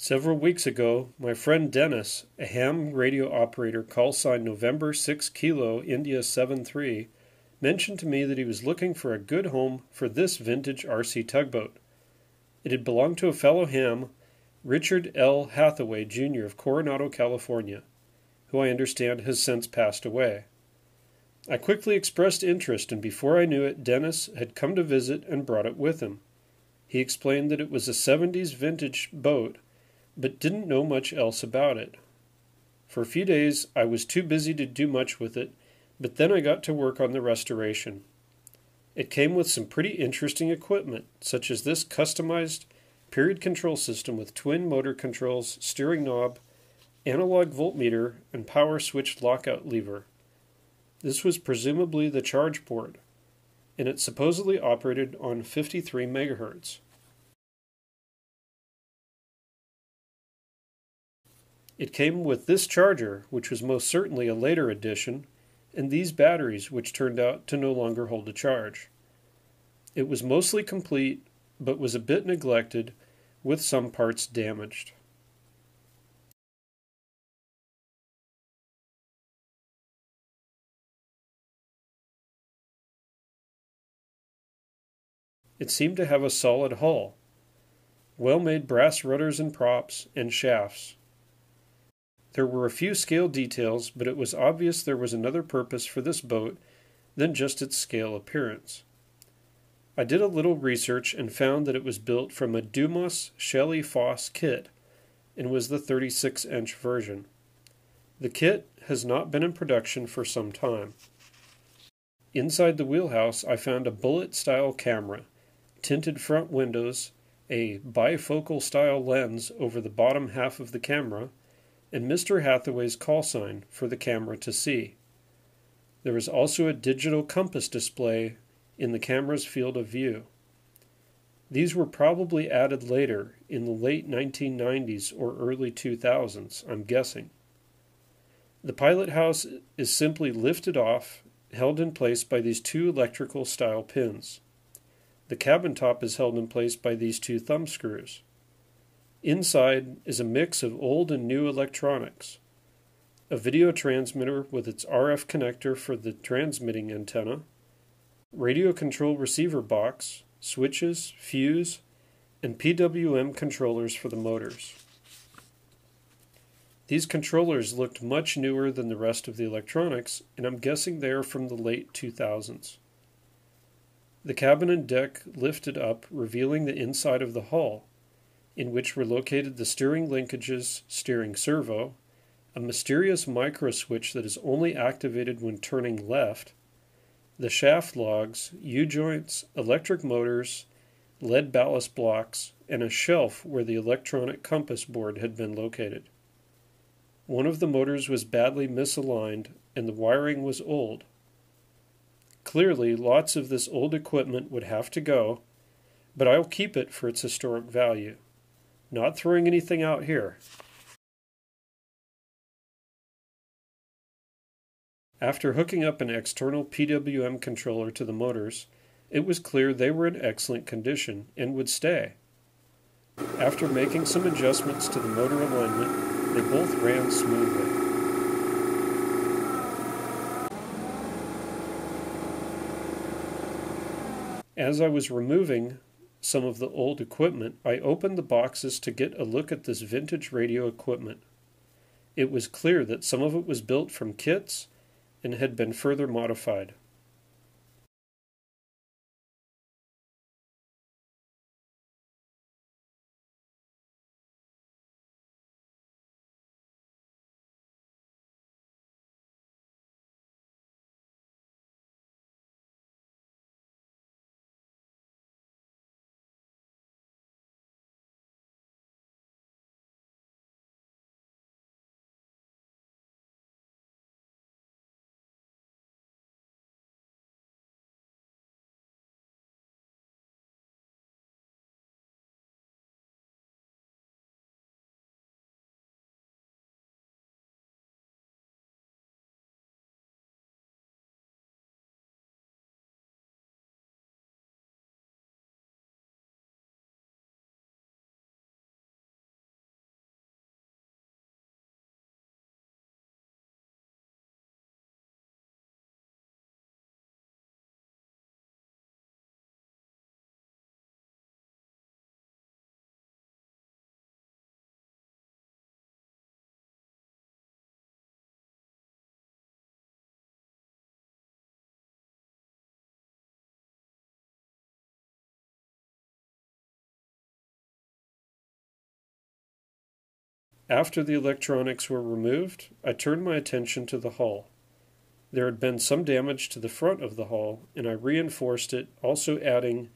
Several weeks ago, my friend Dennis, a ham radio operator call sign November 6 Kilo India 73, mentioned to me that he was looking for a good home for this vintage RC tugboat. It had belonged to a fellow ham, Richard L. Hathaway, Jr. of Coronado, California, who I understand has since passed away. I quickly expressed interest, and before I knew it, Dennis had come to visit and brought it with him. He explained that it was a 70s vintage boat but didn't know much else about it. For a few days I was too busy to do much with it, but then I got to work on the restoration. It came with some pretty interesting equipment, such as this customized period control system with twin motor controls, steering knob, analog voltmeter, and power switch lockout lever. This was presumably the charge port, and it supposedly operated on 53 megahertz. It came with this charger, which was most certainly a later addition, and these batteries, which turned out to no longer hold a charge. It was mostly complete, but was a bit neglected, with some parts damaged. It seemed to have a solid hull, well made brass rudders and props, and shafts. There were a few scale details, but it was obvious there was another purpose for this boat than just its scale appearance. I did a little research and found that it was built from a Dumas Shelley Foss kit and was the 36 inch version. The kit has not been in production for some time. Inside the wheelhouse, I found a bullet style camera, tinted front windows, a bifocal style lens over the bottom half of the camera, and Mr. Hathaway's call sign for the camera to see. There is also a digital compass display in the camera's field of view. These were probably added later in the late 1990s or early 2000s, I'm guessing. The pilot house is simply lifted off, held in place by these two electrical style pins. The cabin top is held in place by these two thumb screws. Inside is a mix of old and new electronics. A video transmitter with its RF connector for the transmitting antenna, radio control receiver box, switches, fuse, and PWM controllers for the motors. These controllers looked much newer than the rest of the electronics, and I'm guessing they are from the late 2000s. The cabin and deck lifted up, revealing the inside of the hull, in which were located the steering linkages, steering servo, a mysterious micro switch that is only activated when turning left, the shaft logs, U joints, electric motors, lead ballast blocks, and a shelf where the electronic compass board had been located. One of the motors was badly misaligned and the wiring was old. Clearly, lots of this old equipment would have to go, but I'll keep it for its historic value. Not throwing anything out here. After hooking up an external PWM controller to the motors, it was clear they were in excellent condition and would stay. After making some adjustments to the motor alignment, they both ran smoothly. As I was removing some of the old equipment, I opened the boxes to get a look at this vintage radio equipment. It was clear that some of it was built from kits and had been further modified. After the electronics were removed, I turned my attention to the hull. There had been some damage to the front of the hull, and I reinforced it, also adding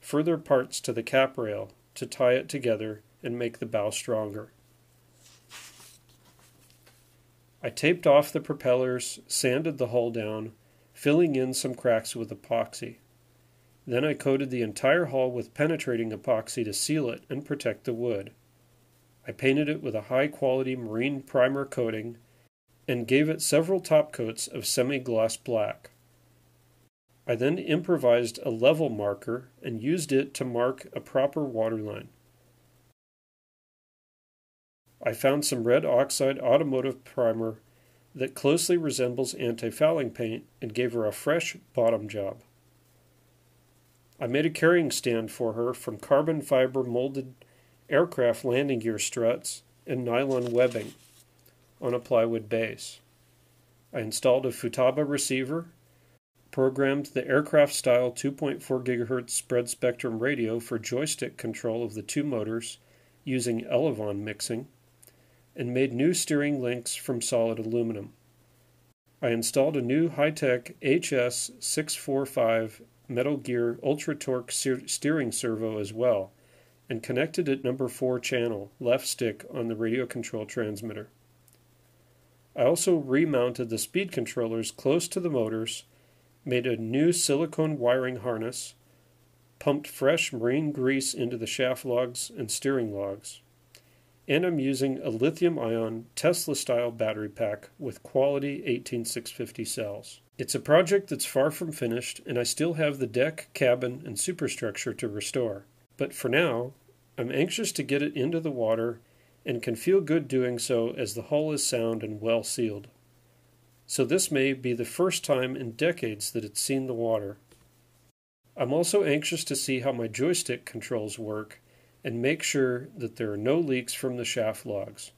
further parts to the cap rail to tie it together and make the bow stronger. I taped off the propellers, sanded the hull down, filling in some cracks with epoxy. Then I coated the entire hull with penetrating epoxy to seal it and protect the wood. I painted it with a high quality marine primer coating and gave it several top coats of semi gloss black. I then improvised a level marker and used it to mark a proper waterline. I found some red oxide automotive primer that closely resembles anti fouling paint and gave her a fresh bottom job. I made a carrying stand for her from carbon fiber molded aircraft landing gear struts and nylon webbing on a plywood base. I installed a Futaba receiver, programmed the aircraft style 2.4 GHz spread spectrum radio for joystick control of the two motors using Elevon mixing, and made new steering links from solid aluminum. I installed a new Hitec HS 645 Metal Gear Ultra Torque steering servo as well, and connected it number 4 channel left stick on the radio control transmitter. I also remounted the speed controllers close to the motors, made a new silicone wiring harness, pumped fresh marine grease into the shaft logs and steering logs, and I'm using a lithium ion Tesla style battery pack with quality 18650 cells. It's a project that's far from finished, and I still have the deck, cabin, and superstructure to restore. But for now, I'm anxious to get it into the water and can feel good doing so as the hull is sound and well sealed. So this may be the first time in decades that it's seen the water. I'm also anxious to see how my joystick controls work and make sure that there are no leaks from the shaft logs.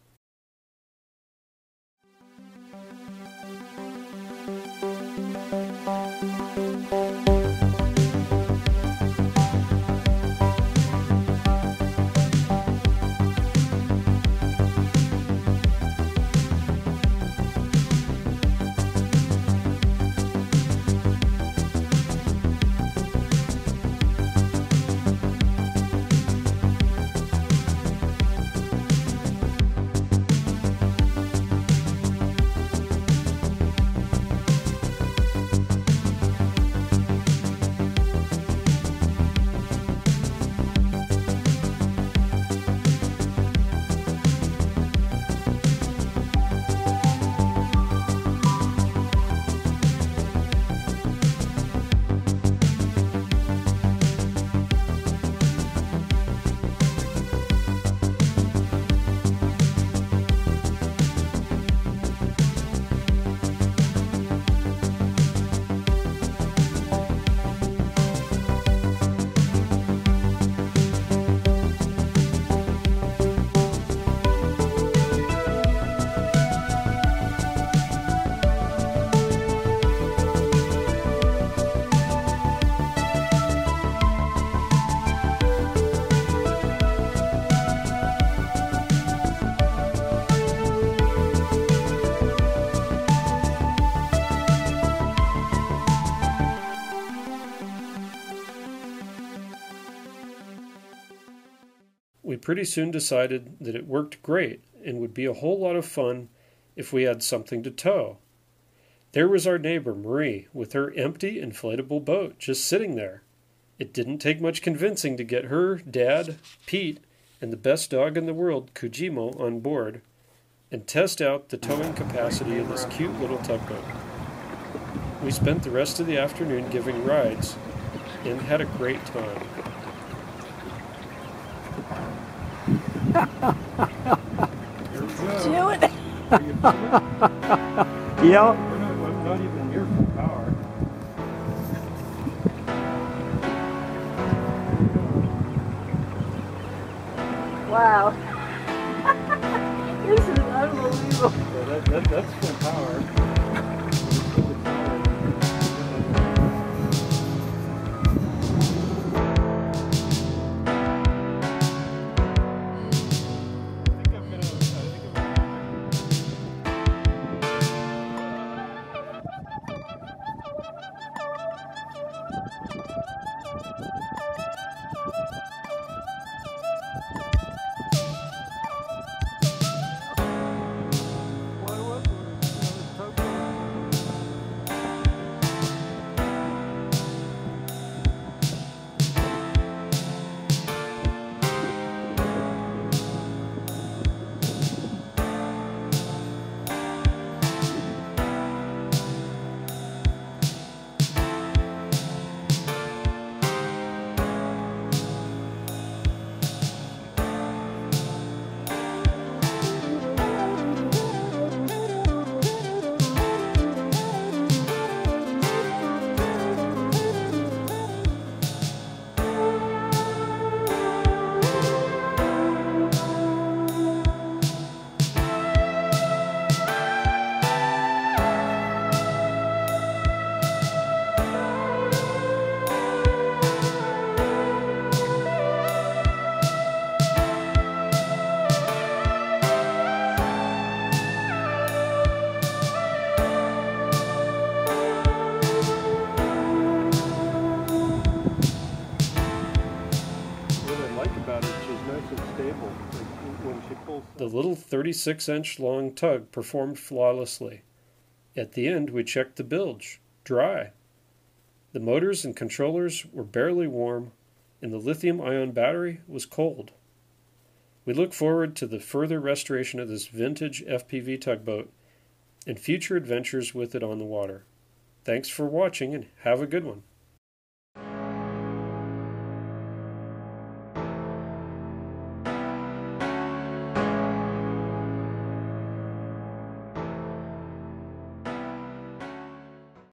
We pretty soon decided that it worked great and would be a whole lot of fun if we had something to tow. There was our neighbor, Marie, with her empty inflatable boat just sitting there. It didn't take much convincing to get her, Dad, Pete, and the best dog in the world, Kujimo, on board and test out the towing capacity of this cute little tugboat. We spent the rest of the afternoon giving rides and had a great time. Do it. Yeah. We're not, we're not even near full power. Wow. this is unbelievable. Yeah, that, that, that's full power. Little 36 inch long tug performed flawlessly. At the end, we checked the bilge. Dry. The motors and controllers were barely warm, and the lithium ion battery was cold. We look forward to the further restoration of this vintage FPV tugboat and future adventures with it on the water. Thanks for watching and have a good one.